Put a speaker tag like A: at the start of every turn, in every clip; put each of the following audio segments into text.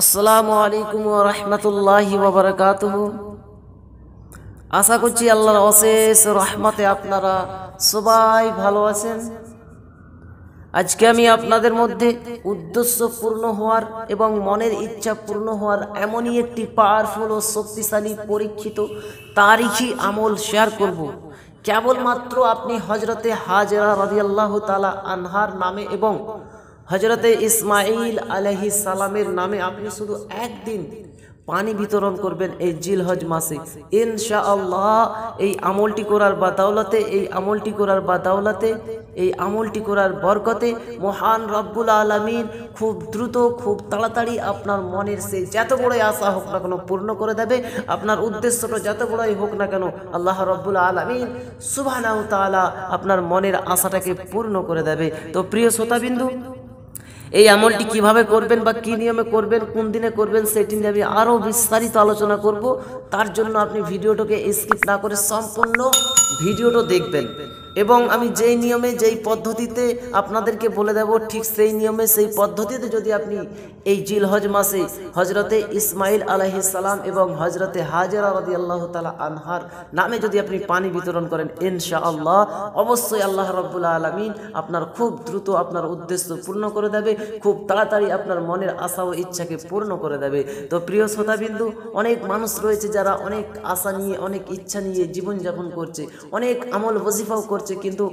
A: আসসালামু আলাইকুম রহমতুল্লাহি ওবরাকাতুহ আশা করছি আল্লাহর অশেষ রহমতে আপনারা সবাই ভালো আছেন। আজকে আমি আপনাদের মধ্যে উদ্দেশ্য পূর্ণ হওয়ার এবং মনের ইচ্ছা পূর্ণ হওয়ার এমনই একটি পাওয়ারফুল ও শক্তিশালী পরীক্ষিত তারিখি আমল শেয়ার করব। কেবলমাত্র আপনি হজরতে হাজরা রাদিয়াল্লাহ তালা আনহার নামে এবং হজরতে ইসমাইল আলহি সালামের নামে আপনি শুধু একদিন পানি বিতরণ করবেন এই জিলহজ মাসে। ইনশা আল্লাহ এই আমলটি করার বাদাওলাতে, এই আমলটি করার বাদাওলাতে, এই আমলটি করার বরকতে মহান রব্বুল আলমিন খুব দ্রুত, খুব তাড়াতাড়ি আপনার মনের সে যত বড়ই আশা হোক না কেন পূর্ণ করে দেবে। আপনার উদ্দেশ্যটা যত বড়ই হোক না কেন আল্লাহ রব্বুল আলমিন সুবাহ আপনার মনের আশাটাকে পূর্ণ করে দেবে। তো প্রিয় শ্রোতাবিন্দু এই আমলটি কীভাবে করবেন বা কি নিয়মে করবেন, কোন দিনে করবেন, সেটি নিয়ে আমি আরও বিস্তারিত আলোচনা করব। তার জন্য আপনি ভিডিওটাকে স্কিপ না করে সম্পূর্ণ ভিডিওটা দেখবেন। এবং আমি যেই নিয়মে, যেই পদ্ধতিতে আপনাদেরকে বলে দেব, ঠিক সেই নিয়মে, সেই পদ্ধতিতে যদি আপনি এই জিল হজ মাসে হজরতে ইসমাইল সালাম এবং হজরতে হাজরা রদি আল্লাহ তালা আনহার নামে যদি আপনি পানি বিতরণ করেন ইনশা আল্লাহ অবশ্যই আল্লাহ রব্বুল্লা আলমিন আপনার খুব দ্রুত আপনার উদ্দেশ্য পূর্ণ করে দেবে, খুব তাড়াতাড়ি আপনার মনের আশা ও ইচ্ছাকে পূর্ণ করে দেবে। তো প্রিয় শ্রোতাবিন্দু, অনেক মানুষ রয়েছে যারা অনেক আশা নিয়ে, অনেক ইচ্ছা নিয়ে জীবনযাপন করছে, অনেক আমল ওজিফাও করছে। কিন্তু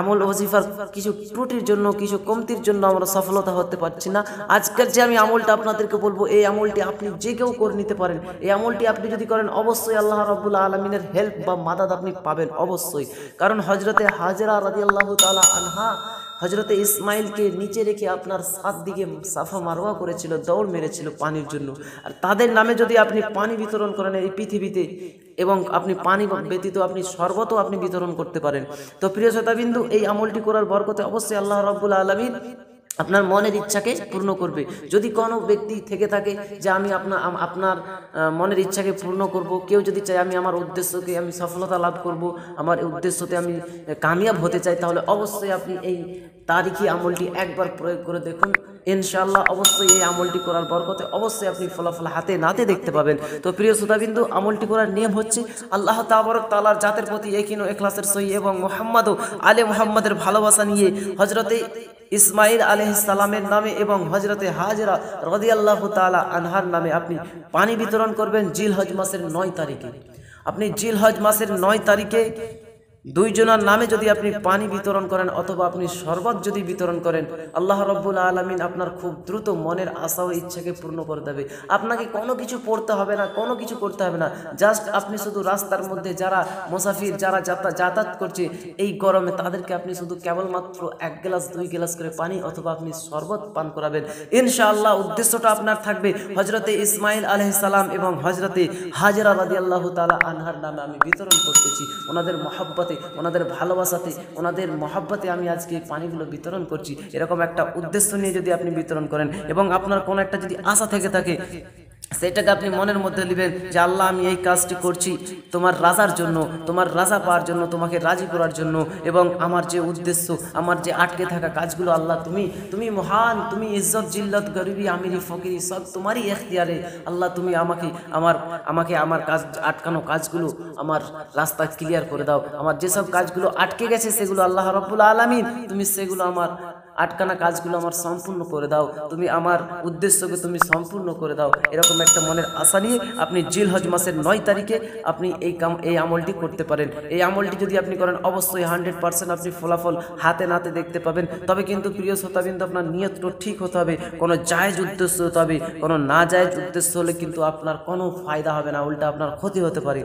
A: আমল ওজিফার কিছু ত্রুটির জন্য, কিছু কমতির জন্য আমরা সফলতা হতে পারছি না। আজকের যে আমি আমলটা আপনাদেরকে বলব, এই আমলটি আপনি যে কেউ করে নিতে পারেন। এই আমলটি আপনি যদি করেন, অবশ্যই আল্লাহ রবুল্লা আলমিনের হেল্প বা মাদাদ আপনি পাবেন, অবশ্যই। কারণ হজরতে হাজরা রাজি আল্লাহ তালা আনহা হজরতে ইসমাইলকে নিচে রেখে আপনার সাত দিকে সাফা মারোয়া করেছিল, দৌড় মেরেছিল পানির জন্য। আর তাদের নামে যদি আপনি পানি বিতরণ করেন এই পৃথিবীতে, এবং আপনি পানি ব্যতীত আপনি সর্বত আপনি বিতরণ করতে পারেন। তো প্রিয় শ্রোতাবিন্দু, এই আমলটি করার বরকতে অবশ্যই আল্লাহ রব্বুল আলমিন আপনার মনের ইচ্ছাকে পূর্ণ করবে। যদি কোনো ব্যক্তি থেকে থাকে যে আমি আপনার আপনার মনের ইচ্ছাকে পূর্ণ করব, কেউ যদি চায় আমি আমার উদ্দেশ্যকে, আমি সফলতা লাভ করব, আমার উদ্দেশ্যতে আমি কামিয়াব হতে চাই, তাহলে অবশ্যই আপনি এই তারিখি আমলটি একবার প্রয়োগ করে দেখুন। ইনশাল্লাহ অবশ্যই এই আমলটি করার বরকতে অবশ্যই আপনি ফলাফল হাতে নাতে দেখতে পাবেন। তো প্রিয় শ্রোতাবিন্দু, আমলটি করার নিয়ম হচ্ছে আল্লাহ তাবরক তালার জাতের প্রতি একিনো এখলাসের সহি এবং মোহাম্মদও আলে মোহাম্মদের ভালোবাসা নিয়ে হজরতে ইসমাইল সালামের নামে এবং হজরতে হাজরা রদি আল্লাহ তালা আনহার নামে আপনি পানি বিতরণ করবেন জিল হজ মাসের নয় তারিখে। আপনি জিল হজ মাসের নয় তারিখে দুইজনার নামে যদি আপনি পানি বিতরণ করেন অথবা আপনি শরবত যদি বিতরণ করেন, আল্লাহ রব্বুল আলমিন আপনার খুব দ্রুত মনের আশা ও ইচ্ছাকে পূর্ণ করে দেবে। আপনাকে কোনো কিছু পড়তে হবে না, কোনো কিছু করতে হবে না। জাস্ট আপনি শুধু রাস্তার মধ্যে যারা মুসাফির, যারা যাতায়াত করছে, এই গরমে তাদেরকে আপনি শুধু কেবলমাত্র এক গ্লাস, দুই গ্লাস করে পানি অথবা আপনি শরবত পান করাবেন। ইনশাআল্লাহ উদ্দেশ্যটা আপনার থাকবে হজরতে ইসমাইল আলহিসাল্লাম এবং হজরতে হাজরা রাদি আল্লাহ তালা আনহার নামে আমি বিতরণ করতেছি। ওনাদের মহাব্বত মহব্বতে, ওনাদের ভালোবাসাতে, ওনাদের মহাব্বতে আমি আজকে এই পানিগুলো বিতরণ করছি। এরকম একটা উদ্দেশ্য নিয়ে যদি আপনি বিতরণ করেন এবং আপনার কোনো একটা যদি আশা থেকে থাকে সেটাকে আপনি মনের মধ্যে নেবেন যে, আল্লাহ, আমি এই কাজটি করছি তোমার রাজার জন্য, তোমার রাজা পাওয়ার জন্য, তোমাকে রাজি করার জন্য এবং আমার যে উদ্দেশ্য, আমার যে আটকে থাকা কাজগুলো আল্লাহ, তুমি তুমি মহান, তুমি ইজ্জত, জিল্লত, গরিবি, আমিরি, ফকিরি, সব তোমারই এখতিয়ারে আল্লাহ, তুমি আমাকে, আমার আমাকে, আমার কাজ, আটকানো কাজগুলো আমার রাস্তা ক্লিয়ার করে দাও। আমার যেসব কাজগুলো আটকে গেছে, সেগুলো আল্লাহ রব্বুল আলমিন, তুমি সেগুলো আমার আটকানা কাজগুলো আমার সম্পূর্ণ করে দাও। তুমি আমার উদ্দেশ্যকে তুমি সম্পূর্ণ করে দাও। এরকম একটা মনের আশা নিয়ে আপনি জিল হজ মাসের নয় তারিখে আপনি এই কাম, এই আমলটি করতে পারেন। এই আমলটি যদি আপনি করেন, অবশ্যই হান্ড্রেড পার্সেন্ট আপনি ফলাফল হাতে নাতে দেখতে পাবেন। তবে কিন্তু প্রিয় শ্রোতাবিন্দু, আপনার নিয়তটা ঠিক হতে হবে। কোনো জায়জ উদ্দেশ্য হতে হবে। কোনো না জায়জ উদ্দেশ্য হলে কিন্তু আপনার কোনো ফায়দা হবে না, উল্টা আপনার ক্ষতি হতে পারে।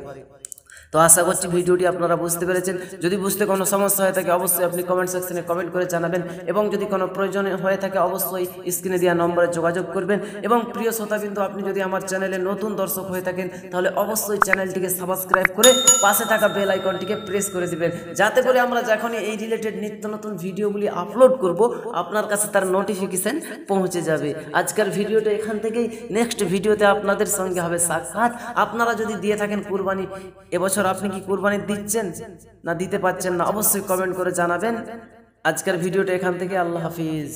A: তো আশা করছি ভিডিওটি আপনারা বুঝতে পেরেছেন। যদি বুঝতে কোনো সমস্যা হয়ে থাকে, অবশ্যই আপনি কমেন্ট সেকশনে কমেন্ট করে জানাবেন এবং যদি কোনো প্রয়োজন হয়ে থাকে, অবশ্যই স্ক্রিনে দেওয়া নম্বরে যোগাযোগ করবেন। এবং প্রিয় শ্রোতা কিন্তু আপনি যদি আমার চ্যানেলে নতুন দর্শক হয়ে থাকেন, তাহলে অবশ্যই চ্যানেলটিকে সাবস্ক্রাইব করে পাশে থাকা বেল আইকনটিকে প্রেস করে দিবেন। যাতে করে আমরা যখনই এই রিলেটেড নিত্য নতুন ভিডিওগুলি আপলোড করব, আপনার কাছে তার নোটিফিকেশান পৌঁছে যাবে। আজকের ভিডিওটা এখান থেকেই। নেক্সট ভিডিওতে আপনাদের সঙ্গে হবে সাক্ষাৎ। আপনারা যদি দিয়ে থাকেন কুরবানি, এবছর আপনি কি কুরবানি দিচ্ছেন না দিতে পারছেন না, অবশ্যই কমেন্ট করে জানাবেন। আজকের ভিডিওটা এখান থেকে, আল্লাহ হাফিজ।